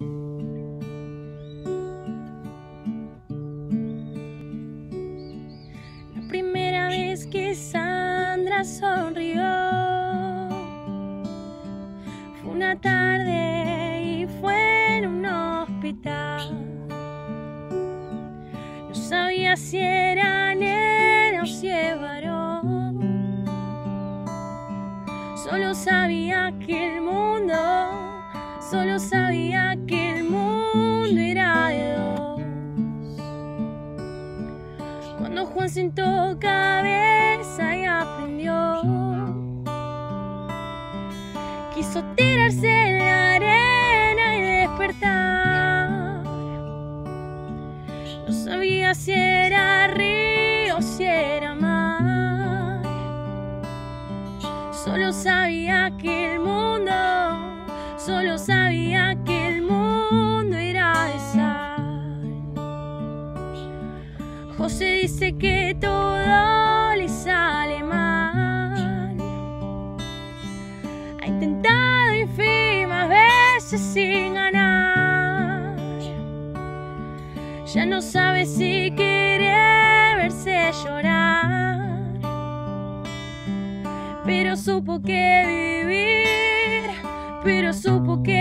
La primera vez que Sandra sonrió fue una tarde y fue en un hospital. No sabía si era nena o si es varón. Solo sabía que el mundo, solo sabía que el mundo era de dos. Cuando Juan sentó cabeza y aprendió, quiso tirarse en la arena y despertar. No sabía si era río o si era mar. Solo sabía que el mundo, José dice que todo le sale mal. Ha intentado infinitas veces sin ganar. Ya no sabe si quiere verse llorar. Pero supo que vivir, pero supo que